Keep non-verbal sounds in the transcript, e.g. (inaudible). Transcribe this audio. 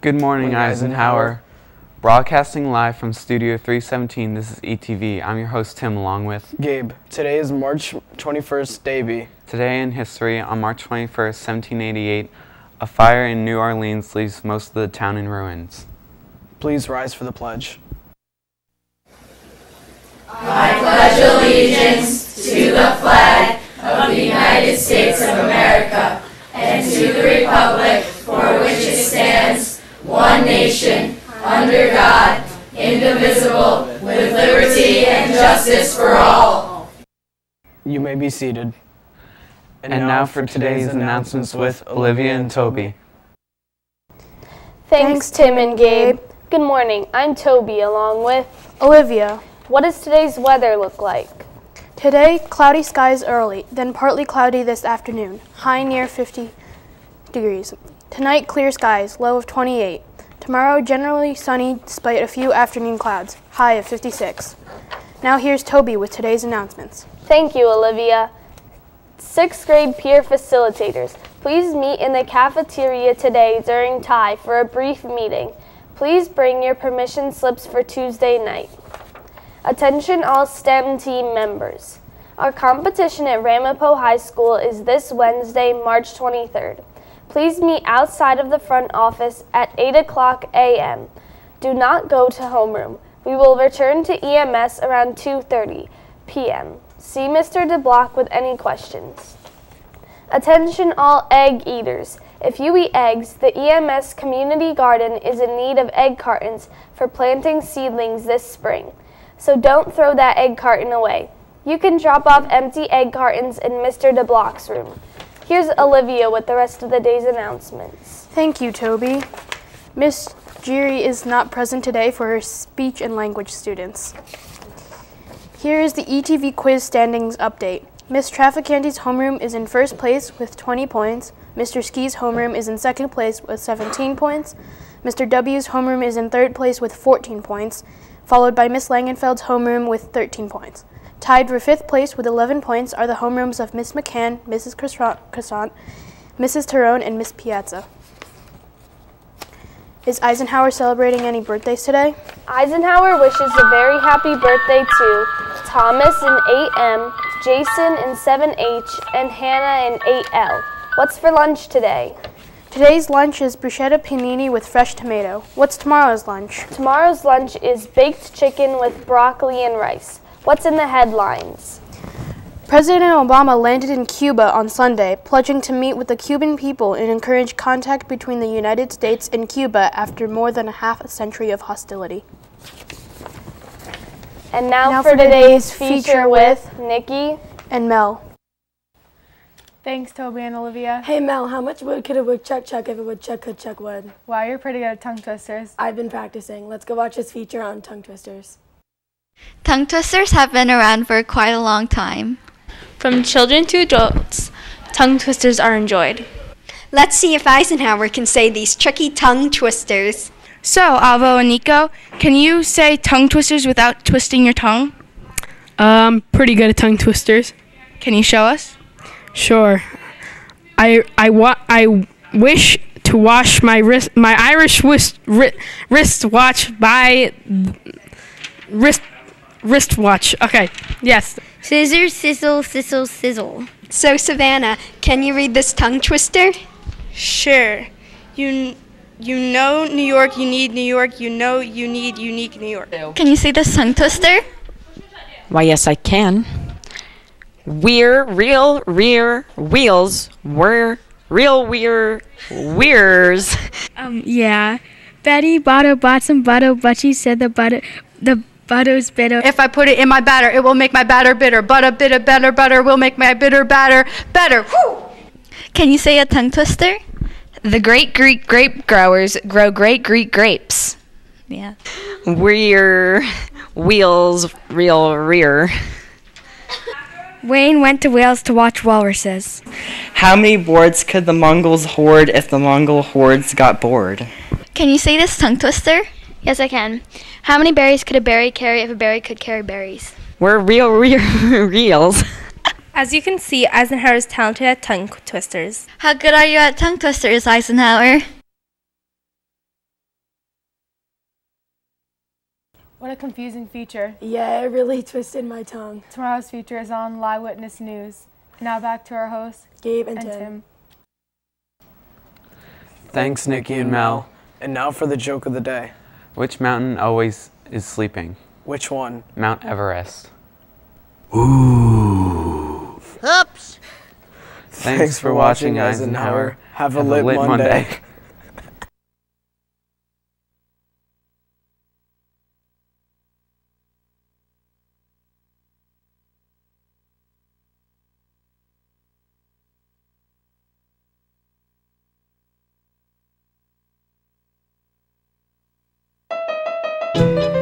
Good morning, Eisenhower. Broadcasting live from Studio 317, this is ETV. I'm your host, Tim, along with Gabe. Today is March 21st, Davy. Today in history, on March 21st, 1788, a fire in New Orleans leaves most of the town in ruins. Please rise for the pledge. I pledge allegiance to the flag of the United States of America and to the republic for which it stands, one nation, under God, indivisible, with liberty and justice for all. You may be seated. And, now for today's announcements with Olivia and Toby. Thanks, Tim and Gabe. Good morning. I'm Toby along with Olivia. What does today's weather look like? Today, cloudy skies early, then partly cloudy this afternoon, high near 50 degrees. Tonight, clear skies, low of 28. Tomorrow, generally sunny despite a few afternoon clouds, high of 56. Now here's Toby with today's announcements. Thank you, Olivia. Sixth grade peer facilitators, please meet in the cafeteria today during tie for a brief meeting. Please bring your permission slips for Tuesday night. Attention all STEM team members. Our competition at Ramapo High School is this Wednesday, March 23rd. Please meet outside of the front office at 8 o'clock a.m. Do not go to homeroom. We will return to EMS around 2.30 p.m. See Mr. DeBlock with any questions. Attention all egg eaters. If you eat eggs, the EMS community garden is in need of egg cartons for planting seedlings this spring. So don't throw that egg carton away. You can drop off empty egg cartons in Mr. DeBlock's room. Here's Olivia with the rest of the day's announcements. Thank you, Toby. Miss Geary is not present today for her speech and language students. Here is the ETV quiz standings update. Miss Trafficanti's homeroom is in first place with 20 points. Mr. Ski's homeroom is in second place with 17 points. Mr. W's homeroom is in third place with 14 points, followed by Miss Langenfeld's homeroom with 13 points. Tied for fifth place with 11 points are the homerooms of Miss McCann, Mrs. Croissant, Mrs. Tyrone, and Miss Piazza. Is Eisenhower celebrating any birthdays today? Eisenhower wishes a very happy birthday to Thomas in 8M, Jason in 7H, and Hannah in 8L. What's for lunch today? Today's lunch is bruschetta panini with fresh tomato. What's tomorrow's lunch? Tomorrow's lunch is baked chicken with broccoli and rice. What's in the headlines? President Obama landed in Cuba on Sunday, pledging to meet with the Cuban people and encourage contact between the United States and Cuba after more than a half a century of hostility. And now, Now for, for today's today's feature feature with Nikki. And Mel. Thanks, Toby and Olivia. Hey Mel, how much wood could a woodchuck chuck if a woodchuck could chuck wood? Wow, you're pretty good at tongue twisters. I've been practicing. Let's go watch this feature on tongue twisters. Tongue twisters have been around for quite a long time. From children to adults, tongue twisters are enjoyed. Let's see if Eisenhower can say these tricky tongue twisters. So, Alvo and Nico, can you say tongue twisters without twisting your tongue? Um, pretty good at tongue twisters. Can you show us? Sure. I I wa- I wish to wash my wrist my Irish wrist ri- wristwatch by wrist wristwatch. Okay. Yes. Scissor, sizzle, sizzle, sizzle. So, Savannah, can you read this tongue twister? Sure. You you know New York, you need New York, you know you need unique New York. Can you say this tongue twister? Why, yes, I can. We're real, rear, wheels, we're real, we're, weirs. Um, yeah. Betty Botter bought some butter, but she said the butter, the butter's bitter. If I put it in my batter, it will make my batter bitter. Butter, bitter, better, butter will make my bitter batter better. Whew! Can you say a tongue twister? The great Greek grape growers grow great Greek grapes. Yeah. We're wheels, real, rear. Wayne went to Wales to watch walruses. How many boards could the Mongols hoard if the Mongol hordes got bored? Can you say this tongue twister? Yes, I can. How many berries could a berry carry if a berry could carry berries? We're real, (laughs) real, reals. As you can see, Eisenhower is talented at tongue twisters. How good are you at tongue twisters, Eisenhower? What a confusing feature. Yeah, it really twisted my tongue. Tomorrow's feature is on Live Witness News. Now back to our hosts, Gabe and, and Tim. Tim. Thanks, Nikki and Mel. And now for the joke of the day. Which mountain always is sleeping? Which one? Mount Everest. Ooh. Oops. Thanks, for watching, Eisenhower. Have a lit Monday. Thank (laughs) you.